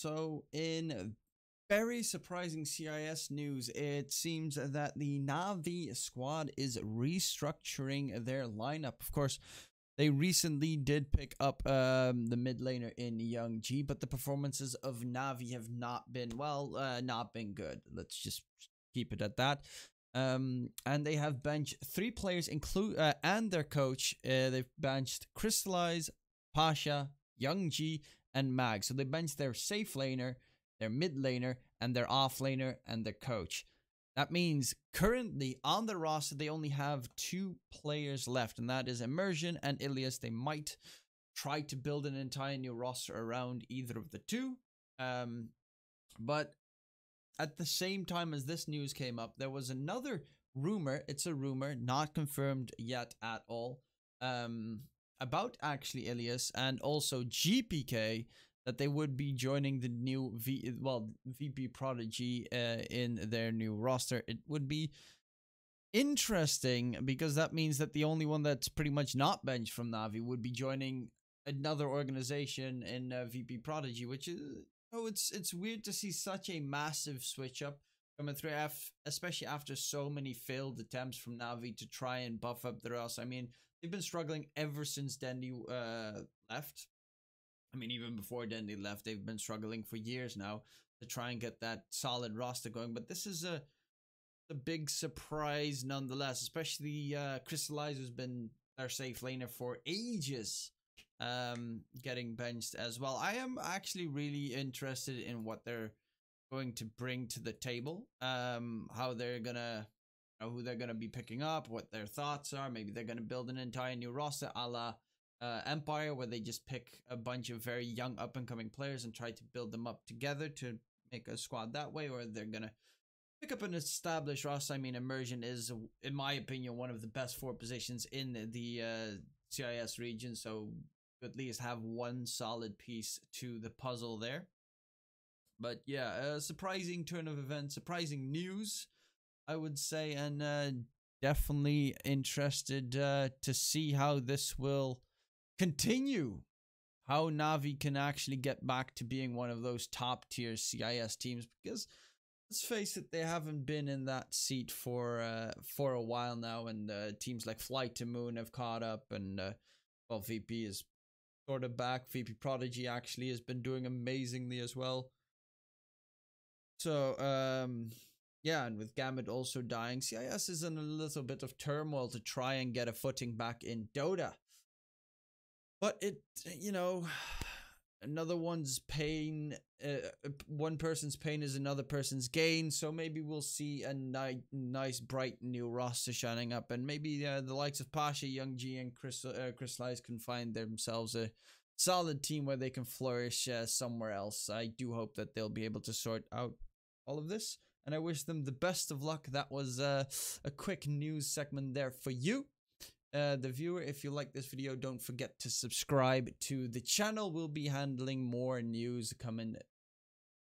So, in very surprising CIS news, it seems that the Navi squad is restructuring their lineup. Of course, they recently did pick up um, the mid laner in Young G, but the performances of Navi have not been, well, uh, not been good. Let's just keep it at that. Um, and they have benched three players, include uh, and their coach. Uh, they've benched Crystallize, Pasha, Young G, and Mag. So they bench their safe laner, their mid laner, and their off laner, and their coach. That means currently on the roster, they only have two players left, and that is Immersion and Illias. They might try to build an entire new roster around either of the two. Um, but at the same time as this news came up, there was another rumor. It's a rumor, not confirmed yet at all. Um, about actually Illias and also GPK that they would be joining the new V well VP Prodigy uh, in their new roster. It would be interesting because that means that the only one that's pretty much not benched from Navi would be joining another organization in uh, VP Prodigy, which is oh it's it's weird to see such a massive switch up coming through, especially after so many failed attempts from Navi to try and buff up the rest. I mean, they've been struggling ever since Dendi uh, left I mean, even before Dendi left, they've been struggling for years now to try and get that solid roster going. But this is a a big surprise nonetheless, especially uh, Crystallize has been their safe laner for ages, um, getting benched as well. I am actually really interested in what they're going to bring to the table, um, how they're gonna, you know, who they're gonna be picking up, what their thoughts are. Maybe they're gonna build an entire new roster, a la uh, Empire, where they just pick a bunch of very young up and coming players and try to build them up together to make a squad that way, or they're gonna pick up an established roster. I mean, Immersion is, in my opinion, one of the best four positions in the uh, CIS region, so at least have one solid piece to the puzzle there. But yeah, a surprising turn of events, surprising news, I would say, and uh, definitely interested uh, to see how this will continue how Navi can actually get back to being one of those top tier CIS teams because let's face it, they haven't been in that seat for uh, for a while now, and uh, teams like Flight to Moon have caught up, and uh, well, VP is sort of back. VP Prodigy actually has been doing amazingly as well. So, um, yeah, and with Gambit also dying, CIS is in a little bit of turmoil to try and get a footing back in Dota. But it, you know, another one's pain, uh, one person's pain is another person's gain. So maybe we'll see a ni- nice, bright new roster shining up, and maybe uh, the likes of Pasha, Young G, and Chris uh, Crystallize can find themselves a solid team where they can flourish uh, somewhere else. I do hope that they'll be able to sort out all of this. And I wish them the best of luck. That was uh, a quick news segment there for you uh, the viewer. If you like this video, don't forget to subscribe to the channel. We'll be handling more news coming,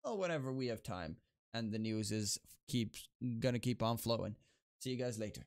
well, whenever we have time. And the news is keep gonna keep on flowing. See you guys later.